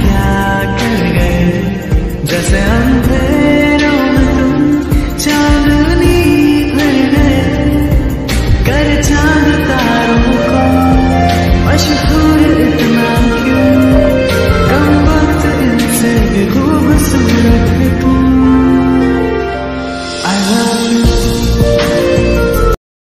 क्या कर गए? जैसे अंधेरों में तुम चांदनी भर गए। कर चाँद तारों को मशहूर इतना क्यों? कम वक्त इनसे खूबसूरत तुम I love